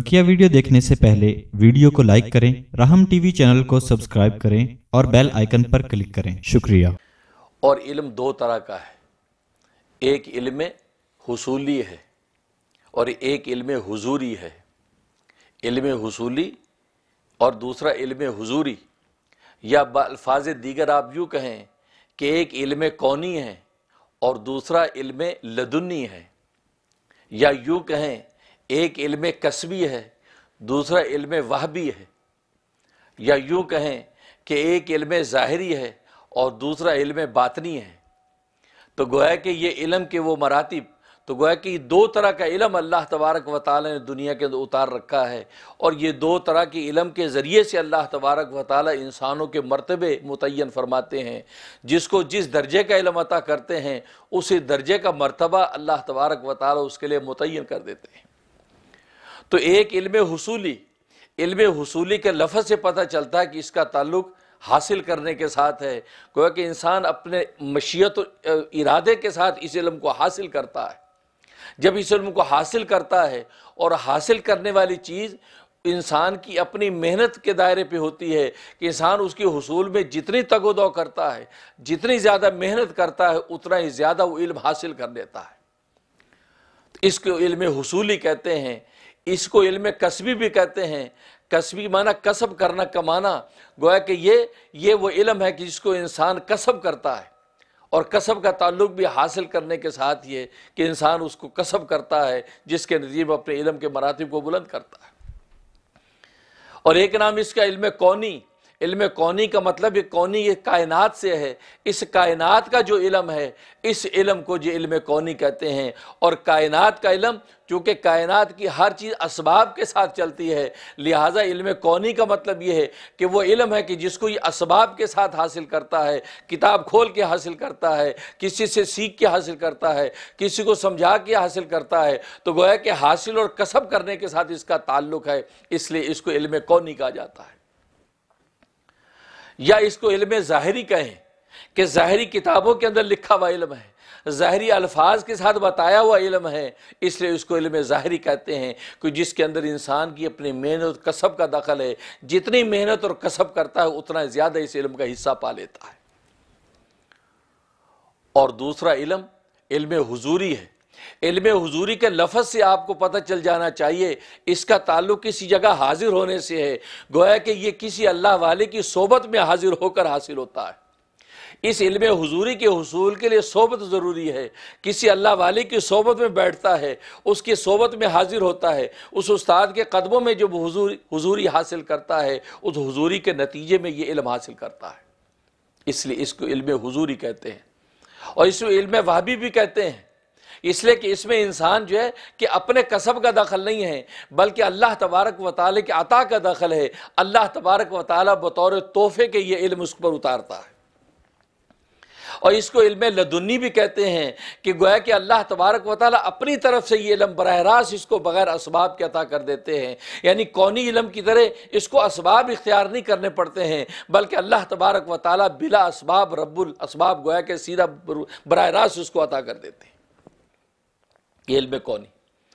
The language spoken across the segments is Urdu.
بکیا ویڈیو دیکھنے سے پہلے ویڈیو کو لائک کریں، رحم ٹی وی چینل کو سبسکرائب کریں اور بیل آئیکن پر کلک کریں۔ شکریہ۔ اور علم دو طرح کا ہے۔ ایک علم حصولی ہے اور ایک علم حضوری ہے۔ علم حصولی اور دوسرا علم حضوری۔ یا الفاظ دیگر آپ یوں کہیں کہ ایک علم کونی ہے اور دوسرا علم لدنی ہے۔ یا یوں کہیں ایک علم کسبی ہے، دوسرا علم وہبی ہے۔ یا یوں کہیں کہ ایک علم ظاہری ہے اور دوسرا علم باطنی ہے۔ تو گویا کہ یہ علم کے وہ مراتب، تو گویا کہ یہ دو طرح کا علم اللہ تبارک و تعالیٰ نے دنیا کے اندر اتار رکھا ہے۔ اور یہ دو طرح کے علم کے ذریعے سے اللہ تبارک و تعالی انسانوں کے مرتبے متعین فرماتے ہیں۔ جس کو جس درجے کا علم عطا کرتے ہیں، اسی درجے کا مرتبہ اللہ تبارک و تعالیٰ اس کے لیے متعین کر دیتے ہیں۔ تو ایک علم حصولی علم حصولی کے لفظ سے پتہ چلتا ہے کہ اس کا تعلق حاصل کرنے کے ساتھ ہے۔ گویا کہ انسان اپنے مشیت و ارادے کے ساتھ اس علم کو حاصل کرتا ہے۔ جب اس علم کو حاصل کرتا ہے اور حاصل کرنے والی چیز انسان کی اپنی محنت کے دائرے پہ ہوتی ہے کہ انسان اس کی حصول میں جتنی تگ و دو کرتا ہے، جتنی زیادہ محنت کرتا ہے، اتنا ہی زیادہ وہ علم حاصل کر لیتا ہے۔ اس کو علم حصولی کہتے ہیں۔ اس کو علم کسبی بھی کہتے ہیں۔ کسبی معنی کسب کرنا، کمانا۔ گویا کہ یہ یہ وہ علم ہے کہ جس کو انسان کسب کرتا ہے۔ اور کسب کا تعلق بھی حاصل کرنے کے ساتھ یہ کہ انسان اس کو کسب کرتا ہے، جس کے نظیر میں اپنے علم کے مراتب کو بلند کرتا ہے۔ اور ایک نام اس کا علم کونی۔ علم کونی کا مطلب یہ کونی یہ کائنات سے ہے۔ اس کائنات کا جو علم ہے، اس علم کو جو علم کونی کہتے ہیں۔ اور کائنات کا علم، چونکہ کائنات کی ہر چیز اسباب کے ساتھ چلتی ہے، لہٰذا علم کونی کا مطلب یہ ہے کہ وہ علم ہے کہ جس کو یہ اسباب کے ساتھ حاصل کرتا ہے، کتاب کھول کے حاصل کرتا ہے، کسی سے سیکھ کے حاصل کرتا ہے، کسی کو سمجھا کے حاصل کرتا ہے۔ تو گویا کہ حاصل اور کسب کرنے کے ساتھ اس کا تعلق ہے، اس لیے اس کو علم کونی کہا جاتا ہے۔ یا اس کو علم ظاہری کہیں کہ ظاہری کتابوں کے اندر لکھا ہوا علم ہے، ظاہری الفاظ کے ساتھ بتایا ہوا علم ہے، اس لیے اس کو علم ظاہری کہتے ہیں کہ جس کے اندر انسان کی اپنی محنت کسب کا دخل ہے، جتنی محنت اور کسب کرتا ہے، اتنا زیادہ اس علم کا حصہ پا لیتا ہے۔ اور دوسرا علم علم حضوری ہے۔ علم حضوری کے لفظ سے آپ کو پتہ چل جانا چاہیے۔ اس کا تعلق کسی جگہ حاضر ہونے سے ہے۔ گویا کہ یہ کسی اللہ والے کی صحبت میں حاضر ہو کر حاصل ہوتا ہے۔ اس علم حضوری کے حصول کے لیے صحبت ضروری ہے۔ کسی اللہ والے کی صحبت میں بیٹھتا ہے، اس کی صحبت میں حاضر ہوتا ہے۔ اس استاد کے قدموں میں جب حضور، حضوری حاصل کرتا ہے، اس حضوری کے نتیجے میں یہ علم حاصل کرتا ہے۔ اس لیے اس کو علم حضوری کہتے ہیں۔ اور اس کو علم وابی بھی کہتے ہیں۔ اس لیے کہ اس میں انسان جو ہے کہ اپنے کسب کا دخل نہیں ہے، بلکہ اللہ تبارک و تعالیٰ کے عطا کا دخل ہے۔ اللہ تبارک و تعالیٰ بطور تحفے کے یہ علم اس پر اتارتا ہے۔ اور اس کو علم لدنی بھی کہتے ہیں کہ گویا کہ اللہ تبارک و تعالیٰ اپنی طرف سے یہ علم براہ راست اس کو بغیر اسباب کے عطا کر دیتے ہیں۔ یعنی کونی علم کی طرح اس کو اسباب اختیار نہیں کرنے پڑتے ہیں، بلکہ اللہ تبارک و تعالیٰ بلا اسباب رب الاسباب گویا کہ سیدھا براہ راست اس کو عطا کر دیتے ہیں۔ یہ علم کونی۔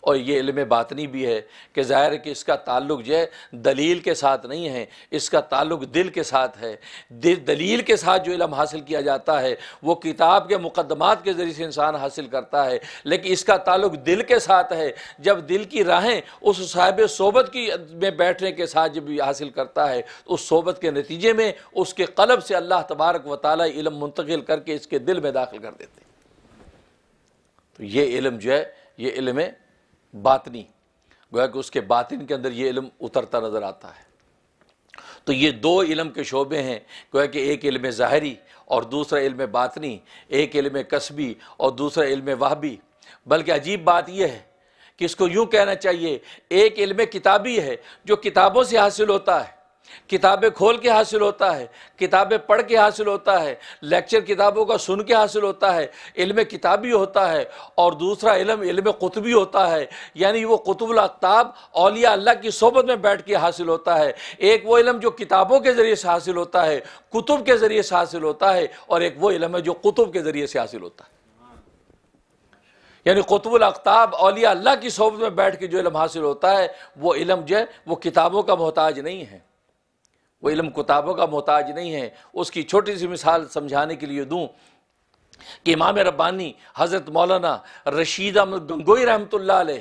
اور یہ علم باطنی بھی ہے کہ ظاہر ہے کہ اس کا تعلق جو ہے دلیل کے ساتھ نہیں ہے، اس کا تعلق دل کے ساتھ ہے۔ دلیل کے ساتھ جو علم حاصل کیا جاتا ہے، وہ کتاب کے مقدمات کے ذریعے سے انسان حاصل کرتا ہے۔ لیکن اس کا تعلق دل کے ساتھ ہے۔ جب دل کی راہیں اس صاحب صحبت کی میں بیٹھنے کے ساتھ جب حاصل کرتا ہے، اس صحبت کے نتیجے میں اس کے قلب سے اللہ تبارک و تعالی علم منتقل کر کے اس کے دل میں داخل کر دیتے ہیں۔ تو یہ علم جو ہے، یہ علم باطنی۔ گویا کہ اس کے باطن کے اندر یہ علم اترتا نظر آتا ہے۔ تو یہ دو علم کے شعبے ہیں۔ گویا کہ ایک علم ظاہری اور دوسرا علم باطنی، ایک علم قصبی اور دوسرا علم وہبی۔ بلکہ عجیب بات یہ ہے کہ اس کو یوں کہنا چاہیے، ایک علم کتابی ہے جو کتابوں سے حاصل ہوتا ہے۔ کتابیں کھول کے حاصل ہوتا ہے، کتابیں پڑھ کے حاصل ہوتا ہے، لیکچر کتابوں کا سن کے حاصل ہوتا ہے، علم کتابی ہوتا ہے اور دوسرا علم علم قطبی ہوتا ہے۔ یعنی وہ قطب الاقتاب اولیاء اللہ کی صحبت میں بیٹھ کے حاصل ہوتا ہے۔ ایک وہ علم جو کتابوں کے ذریعے سے حاصل ہوتا ہے، کتب کے ذریعے سے حاصل ہوتا ہے اور ایک وہ علم ہے جو قطب کے ذریعے سے حاصل ہوتا ہے۔ یعنی قطب الاقتاب اولیاء اللہ کی صحبت میں بیٹھ کے جو علم حاصل ہوتا ہے، وہ علم جو ہے، وہ کتابوں کا محتاج نہیں ہے۔ وہ علم کتابوں کا محتاج نہیں ہے، اس کی چھوٹی سی مثال سمجھانے کے لیے دوں کہ امام ربانی حضرت مولانا رشید احمد گنگوئی رحمۃ اللہ علیہ،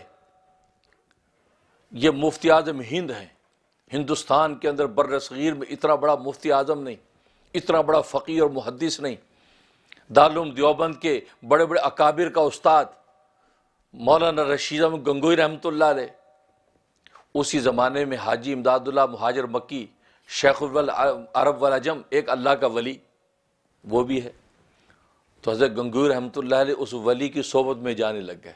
یہ مفتی اعظم ہند ہیں۔ ہندوستان کے اندر بر صغیر میں اتنا بڑا مفتی اعظم نہیں، اتنا بڑا فقیر اور محدث نہیں۔ دارالعلوم دیوبند کے بڑے بڑے اکابر کا استاد مولانا رشید احمد گنگوئی رحمۃ اللہ علیہ، اسی زمانے میں حاجی امداد اللہ مہاجر مکی شیخ عرب والعجم ایک اللہ کا ولی، وہ بھی ہے۔ تو حضرت گنگوئی رحمۃ اللہ علیہ اس ولی کی صحبت میں جانے لگ گئے۔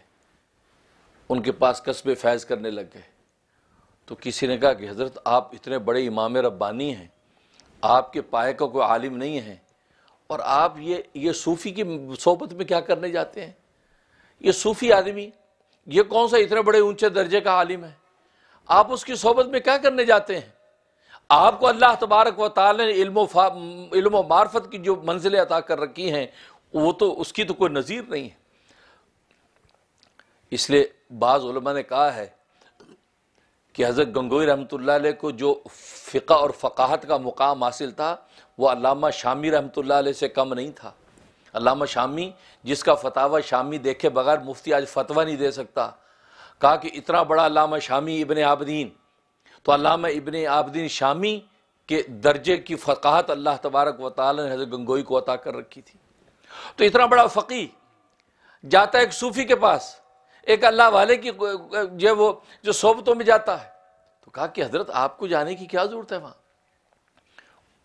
ان کے پاس قصب فیض کرنے لگ گئے۔ تو کسی نے کہا کہ حضرت، آپ اتنے بڑے امام ربانی ہیں، آپ کے پائے کا کوئی عالم نہیں ہے، اور آپ یہ یہ صوفی کی صحبت میں کیا کرنے جاتے ہیں؟ یہ صوفی آدمی، یہ کون سا اتنے بڑے اونچے درجے کا عالم ہے؟ آپ اس کی صحبت میں کیا کرنے جاتے ہیں؟ آپ کو اللہ تبارک و تعالی نے علم و فا علم و معرفت کی جو منزلیں عطا کر رکھی ہیں، وہ تو اس کی تو کوئی نظیر نہیں ہے۔ اس لیے بعض علماء نے کہا ہے کہ حضرت گنگوئی رحمۃ اللہ علیہ کو جو فقہ اور فقاہت کا مقام حاصل تھا، وہ علامہ شامی رحمۃ اللہ علیہ سے کم نہیں تھا۔ علامہ شامی، جس کا فتح شامی دیکھے بغیر مفتی آج فتویٰ نہیں دے سکتا۔ کہا کہ اتنا بڑا علامہ شامی ابن عابدین تو علامہ ابن عابدین شامی کے درجے کی فقاہت اللہ تبارک و تعالی نے حضرت گنگوئی کو عطا کر رکھی تھی۔ تو اتنا بڑا فقی جاتا ہے ایک صوفی کے پاس، ایک اللہ والے کی جو وہ، جو صحبتوں میں جاتا ہے۔ تو کہا کہ حضرت، آپ کو جانے کی کیا ضرورت ہے وہاں؟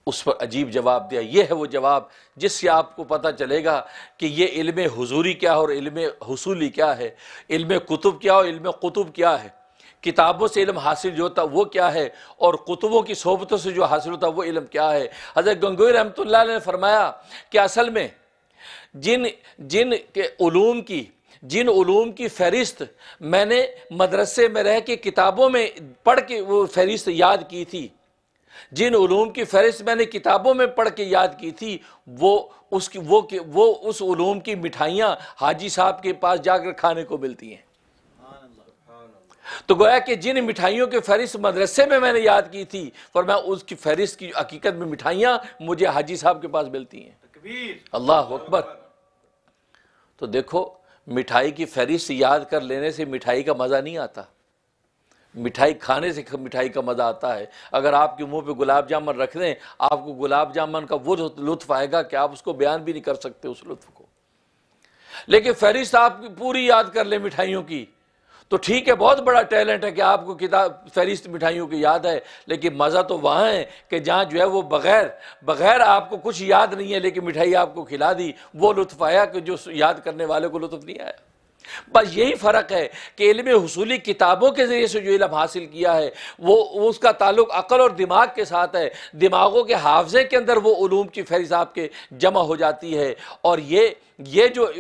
اس پر عجیب جواب دیا۔ یہ ہے وہ جواب جس سے آپ کو پتہ چلے گا کہ یہ علم حضوری کیا ہے اور علم حصولی کیا ہے، علم کتب کیا اور علم قطب کیا ہے۔ کتابوں سے علم حاصل جو ہوتا وہ کیا ہے اور کتبوں کی صحبتوں سے جو حاصل ہوتا وہ علم کیا ہے حضرت گنگوئی رحمۃ اللہ علیہ نے فرمایا کہ اصل میں جن جن کے علوم کی جن علوم کی فہرست میں نے مدرسے میں رہ کے کتابوں میں پڑھ کے وہ فہرست یاد کی تھی، جن علوم کی فہرست میں نے کتابوں میں پڑھ کے یاد کی تھی، وہ اس کی وہ وہ اس علوم کی مٹھائیاں حاجی صاحب کے پاس جا کر کھانے کو ملتی ہیں۔ تو گویا کہ جن مٹھائیوں کے فہرست مدرسے میں میں نے یاد کی تھی اور میں اس کی فہرست کی حقیقت میں مٹھائیاں مجھے حاجی صاحب کے پاس ملتی ہیں۔ اللہ اکبر۔ تو دیکھو مٹھائی کی فہرست یاد کر لینے سے مٹھائی کا مزہ نہیں آتا۔ مٹھائی کھانے سے مٹھائی کا مزہ آتا ہے۔ اگر آپ کے منہ پہ گلاب جامن رکھ دیں آپ کو گلاب جامن کا وہ لطف آئے گا کہ آپ اس کو بیان بھی نہیں کر سکتے اس لطف کو۔ لیکن فہرست آپ کی پوری یاد کر لیں مٹھائیوں کی۔ تو ٹھیک ہے، بہت بڑا ٹیلنٹ ہے کہ آپ کو کتاب، فہرست مٹھائیوں کی یاد ہے، لیکن مزہ تو وہاں ہے کہ جہاں جو ہے وہ بغیر بغیر آپ کو کچھ یاد نہیں ہے، لیکن مٹھائی آپ کو کھلا دی، وہ لطف آیا کہ جو یاد کرنے والے کو لطف نہیں آیا؟ بس یہی فرق ہے کہ علم حصولی کتابوں کے ذریعے سے جو علم حاصل کیا ہے، وہ اس کا تعلق عقل اور دماغ کے ساتھ ہے۔ دماغوں کے حافظے کے اندر وہ علوم کی فہرست آپ کے جمع ہو جاتی ہے۔ اور یہ یہ جو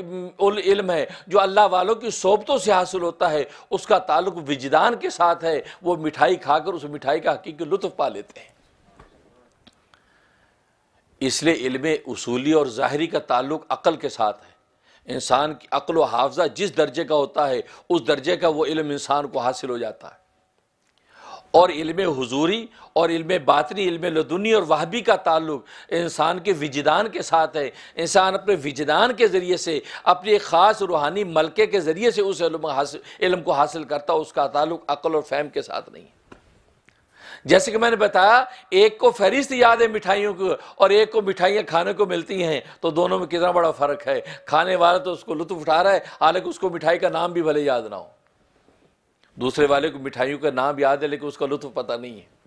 علم ہے، جو اللہ والوں کی صحبتوں سے حاصل ہوتا ہے، اس کا تعلق وجدان کے ساتھ ہے۔ وہ مٹھائی کھا کر اس مٹھائی کا حقیقی لطف پا لیتے ہیں۔ اس لیے علم اصولی اور ظاہری کا تعلق عقل کے ساتھ ہے۔ انسان کی عقل و حافظہ جس درجے کا ہوتا ہے، اس درجے کا وہ علم انسان کو حاصل ہو جاتا ہے۔ اور علم حضوری اور علم باطنی، علم لدنی اور وحبی کا تعلق انسان کے وجدان کے ساتھ ہے۔ انسان اپنے وجدان کے ذریعے سے اپنے خاص روحانی ملکے کے ذریعے سے اس علم حاصل، علم کو حاصل کرتا اس کا تعلق عقل اور فہم کے ساتھ نہیں۔ ہے جیسے کہ میں نے بتایا، ایک کو فہرست یاد ہے مٹھائیوں کو اور ایک کو مٹھائیاں کھانے کو ملتی ہیں، تو دونوں میں کتنا بڑا فرق ہے؟ کھانے والا تو اس کو لطف اٹھا رہا ہے، حالانکہ اس کو مٹھائی کا نام بھی بھلے یاد نہ ہو۔ دوسرے والے کو مٹھائیوں کا نام یاد ہے، لیکن اس کا لطف پتہ نہیں ہے۔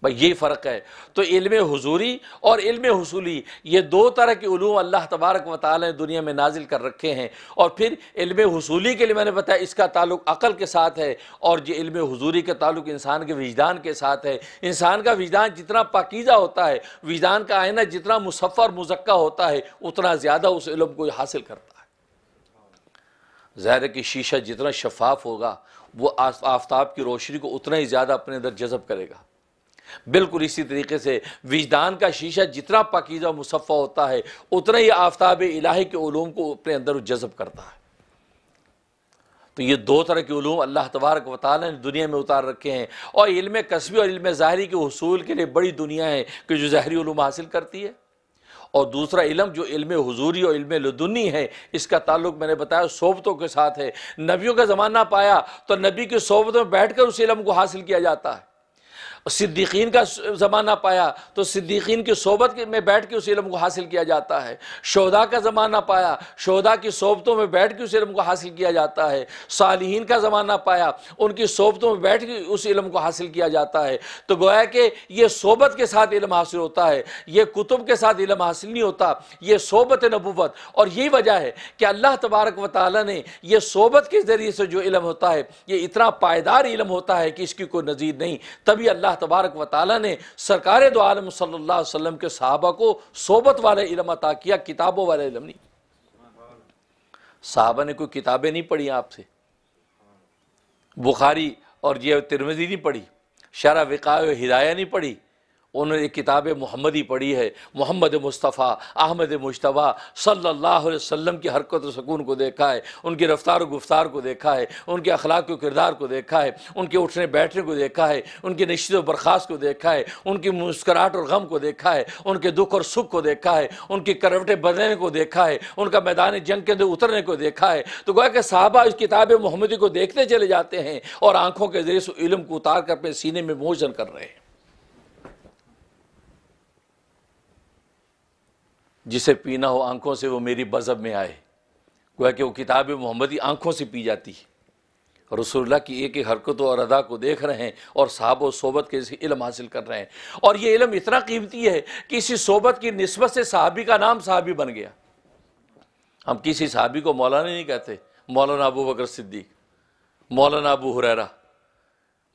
بھائی یہی فرق ہے۔ تو علم حضوری اور علم حصولی، یہ دو طرح کے علوم اللہ تبارک و تعالی نے دنیا میں نازل کر رکھے ہیں۔ اور پھر علم حصولی کے لیے میں نے بتایا اس کا تعلق عقل کے ساتھ ہے اور یہ علم حضوری کا تعلق انسان کے وجدان کے ساتھ ہے۔ انسان کا وجدان جتنا پاکیزہ ہوتا ہے، وجدان کا آئینہ جتنا مصفر مزکہ ہوتا ہے، اتنا زیادہ اس علم کو حاصل کرتا ہے۔ ظاہر کی شیشہ جتنا شفاف ہوگا، وہ آفتاب کی روشنی کو اتنا ہی زیادہ اپنے اندر جذب کرے گا۔ بالکل اسی طریقے سے وجدان کا شیشہ جتنا پاکیزہ مصفہ ہوتا ہے، اتنا ہی آفتاب الہی کے علوم کو اپنے اندر جذب کرتا ہے۔ تو یہ دو طرح کے علوم اللہ تبارک و تعالیٰ نے دنیا میں اتار رکھے ہیں۔ اور علم قصبی اور علم ظاہری کے حصول کے لیے بڑی دنیا ہے کہ جو ظاہری علوم حاصل کرتی ہے۔ اور دوسرا علم جو علم حضوری اور علم لدنی ہے، اس کا تعلق میں نے بتایا، صحبتوں کے ساتھ ہے۔ نبیوں کا زمانہ پایا تو نبی کی صحبتوں میں بیٹھ کر اس علم کو حاصل کیا جاتا ہے۔ صدیقین کا زمانہ پایا تو صدیقین کی صحبت میں بیٹھ کے اس علم کو حاصل کیا جاتا ہے۔ شہدا کا زمانہ پایا شہدا کی صحبتوں میں بیٹھ کے اس علم کو حاصل کیا جاتا ہے۔ صالحین کا زمانہ پایا، ان کی صحبتوں میں بیٹھ کے اس علم کو حاصل کیا جاتا ہے۔ تو گویا کہ یہ صحبت کے ساتھ علم حاصل ہوتا ہے، یہ کتب کے ساتھ علم حاصل نہیں ہوتا، یہ صحبت نبوت۔ اور یہی وجہ ہے کہ اللہ تبارک و تعالیٰ نے یہ صحبت کے ذریعے سے جو علم ہوتا ہے، یہ اتنا پائیدار علم ہوتا ہے کہ اس کی کوئی نظیر نہیں۔ تبھی اللہ تبارک و تعالیٰ نے سرکار دو عالم صلی اللہ علیہ وسلم کے صحابہ کو صحبت والے علم عطا کیا، کتابوں والے علم نہیں۔ صحابہ نے کوئی کتابیں نہیں پڑھی آپ سے؟ بخاری اور یہ ترمزی نہیں پڑھی، شرح وقاع و ہدایہ نہیں پڑھی۔ انہوں نے کتاب محمدی پڑھی ہے، محمد مصطفیٰ، احمد مشتبہ صلی اللہ علیہ وسلم کی حرکت و سکون کو دیکھا ہے، ان کی رفتار و گفتار کو دیکھا ہے، ان کے اخلاق و کردار کو دیکھا ہے، ان کے اٹھنے بیٹھنے کو دیکھا ہے، ان کی نشت و برخاست کو دیکھا ہے، ان کی مسکراہٹ اور غم کو دیکھا ہے، ان کے دکھ اور سکھ کو دیکھا ہے، ان کی کروٹیں بدلنے کو دیکھا ہے، ان کا میدان جنگ کے اندر اترنے کو دیکھا ہے۔ تو گویا کہ صحابہ اس کتاب محمدی کو دیکھتے چلے جاتے ہیں اور آنکھوں کے ذریعے سے علم کو اتار کر اپنے سینے میں موجن کر رہے ہیں۔ جسے پینا ہو آنکھوں سے وہ میری بذب میں آئے۔ گویا کہ وہ کتاب محمدی آنکھوں سے پی جاتی۔ ہے رسول اللہ کی ایک ایک حرکتوں اور ادا کو دیکھ رہے ہیں اور صحاب و صحبت کے علم حاصل کر رہے ہیں۔ اور یہ علم اتنا قیمتی ہے کہ اسی صحبت کی نسبت سے صحابی کا نام صحابی بن گیا۔ ہم کسی صحابی کو مولانا نہیں کہتے، مولانا ابو بکر صدیق، مولانا ابو حریرہ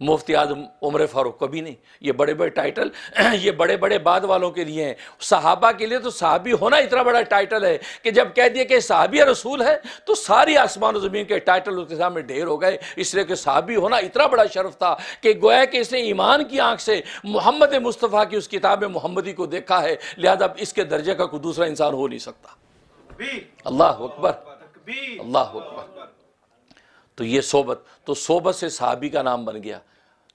مفتی اعظم عمر فاروق کبھی نہیں۔ یہ بڑے بڑے ٹائٹل یہ بڑے بڑے بعد والوں کے لیے ہیں۔ صحابہ کے لیے تو صحابی ہونا اتنا بڑا ٹائٹل ہے کہ جب کہہ دیا کہ صحابی رسول ہے تو ساری آسمان و زمین کے ٹائٹل اس کے سامنے ڈھیر ہو گئے۔ اس لیے کہ صحابی ہونا اتنا بڑا شرف تھا کہ گویا کہ اس نے ایمان کی آنکھ سے محمد مصطفیٰ کی اس کتاب محمدی کو دیکھا ہے۔ لہذا اس کے درجے کا کوئی دوسرا انسان ہو نہیں سکتا۔ اللہ اکبر۔ اللہ اکبر۔ تو یہ صحبت تو صحبت سے صحابی کا نام بن گیا۔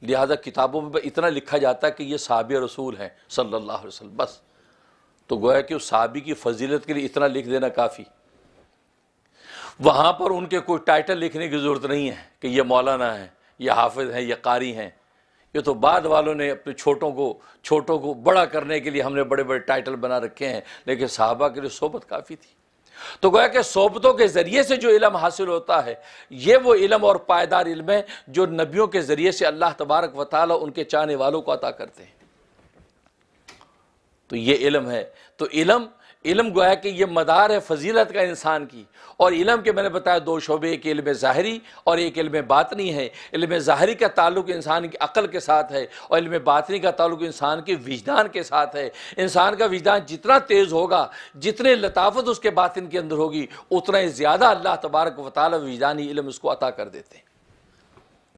لہذا کتابوں میں اتنا لکھا جاتا ہے کہ یہ صحابی رسول ہیں، صلی اللہ علیہ وسلم، بس۔ تو گویا کہ اس صحابی کی فضیلت کے لیے اتنا لکھ دینا کافی۔ وہاں پر ان کے کوئی ٹائٹل لکھنے کی ضرورت نہیں ہے کہ یہ مولانا ہے یہ حافظ ہیں، یہ قاری ہیں۔ یہ تو بعد والوں نے اپنے چھوٹوں کو چھوٹوں کو بڑا کرنے کے لیے ہم نے بڑے بڑے ٹائٹل بنا رکھے ہیں، لیکن صحابہ کے لیے صحبت کافی تھی۔ تو گویا کہ صحبتوں کے ذریعے سے جو علم حاصل ہوتا ہے، یہ وہ علم اور پائیدار علم ہے جو نبیوں کے ذریعے سے اللہ تبارک و تعالیٰ ان کے چاہنے والوں کو عطا کرتے ہیں۔ تو یہ علم ہے۔ تو علم علم گویا کہ یہ مدار ہے فضیلت کا انسان کی اور علم کے میں نے بتایا دو شعبے، ایک علم ظاہری اور ایک علم باطنی ہے۔ علم ظاہری کا تعلق انسان کی عقل کے ساتھ ہے اور علم باطنی کا تعلق انسان کے وجدان کے ساتھ ہے۔ انسان کا وجدان جتنا تیز ہوگا، جتنے لطافت اس کے باطن کے اندر ہوگی، اتنا ہی زیادہ اللہ تبارک و تعالی وجدانی علم اس کو عطا کر دیتے ہیں۔